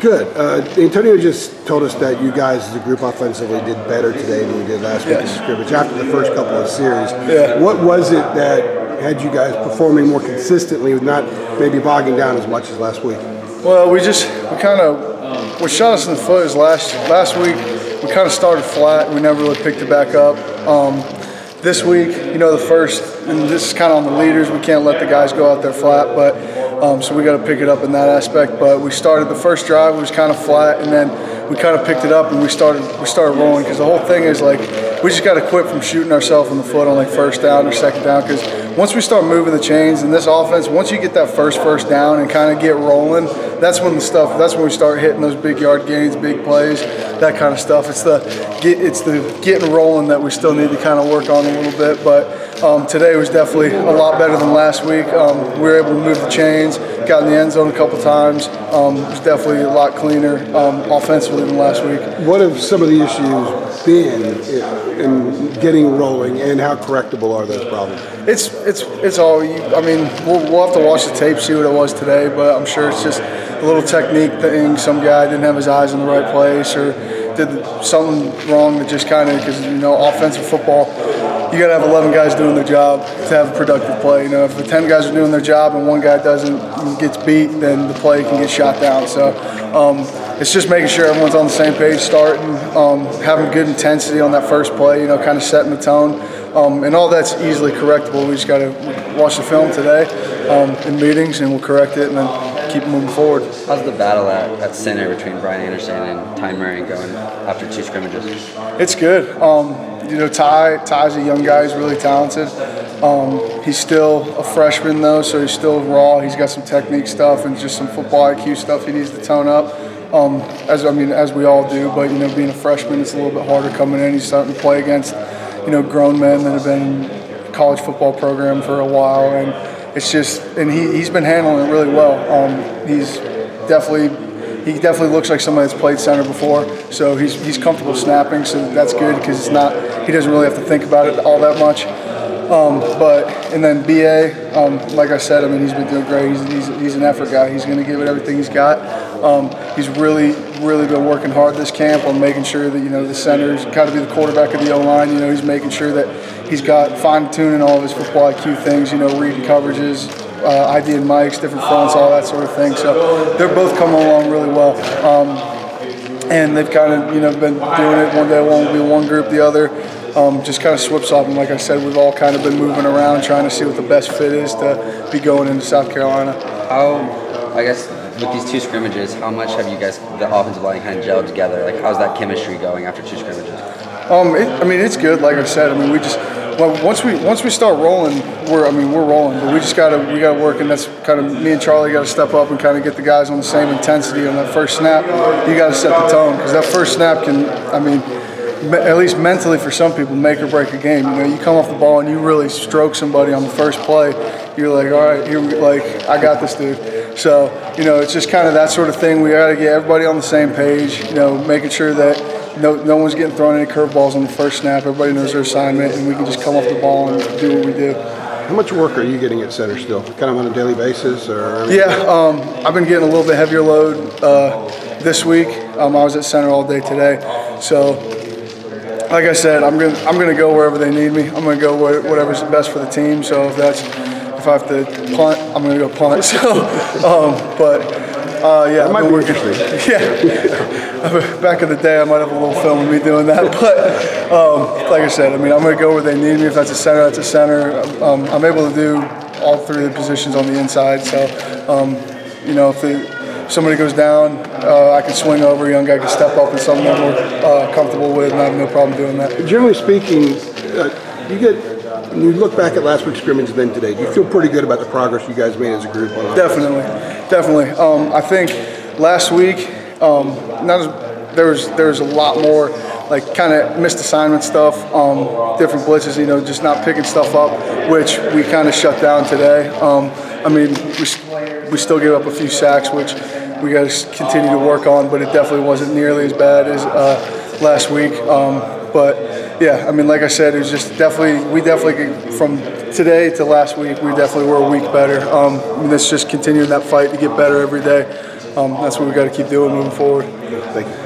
Good. Uh, Antonio just told us that you guys, as a group, offensively did better today than you did last week in Yes. scrimmage after the first couple of series. Yeah. What was it that had you guys performing more consistently, with not maybe bogging down as much as last week? Well, we just we kind of what shot us in the foot is last last week we kind of started flat. We never really picked it back up. Um, this week, you know, the first and this is kind of on the leaders. We can't let the guys go out there flat, but um, so we got to pick it up in that aspect. But we started the first drive was kind of flat, and then we kind of picked it up and we started we started rolling because the whole thing is like we just got to quit from shooting ourselves in the foot on like first down or second down because once we start moving the chains in this offense, once you get that first first down and kind of get rolling, that's when the stuff. That's when we start hitting those big yard gains, big plays, that kind of stuff. It's the get, it's the getting rolling that we still need to kind of work on a little bit. But um, today was definitely a lot better than last week. Um, we were able to move the chains, got in the end zone a couple times. Um, it was definitely a lot cleaner um, offensively than last week. What have some of the issues been in, in getting rolling, and how correctable are those problems? It's it's it's all. You, I mean, we'll, we'll have to watch the tape, see what it was today. But I'm sure it's just a little technique thing. Some guy didn't have his eyes in the right place, or did something wrong that just kind of because you know offensive football. You got to have 11 guys doing their job to have a productive play. You know, if the 10 guys are doing their job and one guy doesn't gets beat, then the play can get shot down. So um, it's just making sure everyone's on the same page, starting, um, having good intensity on that first play. You know, kind of setting the tone. Um, and all that's easily correctable. We just got to watch the film today um, in meetings, and we'll correct it, and then keep moving forward. How's the battle at, at center between Brian Anderson and Ty Murray going after two scrimmages? It's good. You know, Ty Ty's a young guy. He's really talented. Um, he's still a freshman though, so he's still raw. He's got some technique stuff and just some football IQ stuff he needs to tone up. Um, as I mean, as we all do. But you know, being a freshman, it's a little bit harder coming in. He's starting to play against you know grown men that have been in college football program for a while, and it's just and he he's been handling it really well. Um, he's definitely he definitely looks like somebody that's played center before, so he's he's comfortable snapping, so that's good because it's not he doesn't really have to think about it all that much. Um, but and then BA, um, like I said, I mean he's been doing great. He's, he's, he's an effort guy. He's going to give it everything he's got. Um, he's really really been working hard this camp on making sure that you know the center's got to be the quarterback of the O line. You know he's making sure that he's got fine tuning all of his football IQ things. You know reading coverages, uh, ID and Mikes, different fronts, all that sort of thing. So they're both coming along really well. Um, and they've kind of you know been doing it. One day one will be one group, the other. Um, just kind of swip swapping. Like I said, we've all kind of been moving around, trying to see what the best fit is to be going into South Carolina. How, I guess, with these two scrimmages, how much have you guys, the offensive line, kind of gelled together? Like, how's that chemistry going after two scrimmages? Um, it, I mean, it's good. Like I said, I mean, we just well, once we once we start rolling, we're I mean we're rolling, but we just gotta we gotta work, and that's kind of me and Charlie got to step up and kind of get the guys on the same intensity on that first snap. You got to set the tone because that first snap can, I mean, at least mentally for some people, make or break a game. You know, you come off the ball and you really stroke somebody on the first play. You're like, all right, here, like I got this dude. So you know, it's just kind of that sort of thing. We got to get everybody on the same page. You know, making sure that no, no one's getting thrown any curveballs on the first snap. Everybody knows their assignment, and we can just come off the ball and do what we do. How much work are you getting at center still? Kind of on a daily basis, or Yeah, um, I've been getting a little bit heavier load uh, this week. Um, I was at center all day today, so like I said, I'm gonna I'm gonna go wherever they need me. I'm gonna go where, whatever's best for the team. So if that's if I have to punt, I'm gonna go punt. So, um, but uh, yeah, That might be interesting. Yeah, back in the day, I might have a little film of me doing that. But um, like I said, I mean, I'm gonna go where they need me. If that's a center, that's a center. Um, I'm able to do all three of the positions on the inside. So, um, you know, if, somebody goes down, uh, I can swing over. A young guy can step up and something that we're uh, comfortable with, and I have no problem doing that. Generally speaking, uh, you get when you look back at last week's scrimmage and then today. Do you feel pretty good about the progress you guys made as a group? Definitely, definitely. Um, I think last week, um, as, there was there was a lot more like kind of missed assignment stuff, um, different blitzes. You know, just not picking stuff up, which we kind of shut down today. Um, I mean, we we still gave up a few sacks, which we got to continue to work on, but it definitely wasn't nearly as bad as uh, last week. Um, but yeah, I mean, like I said, it was just definitely we definitely from today to last week we definitely were a week better. Um, I mean, it's just continuing that fight to get better every day. um, that's what we got to keep doing moving forward. Thank you,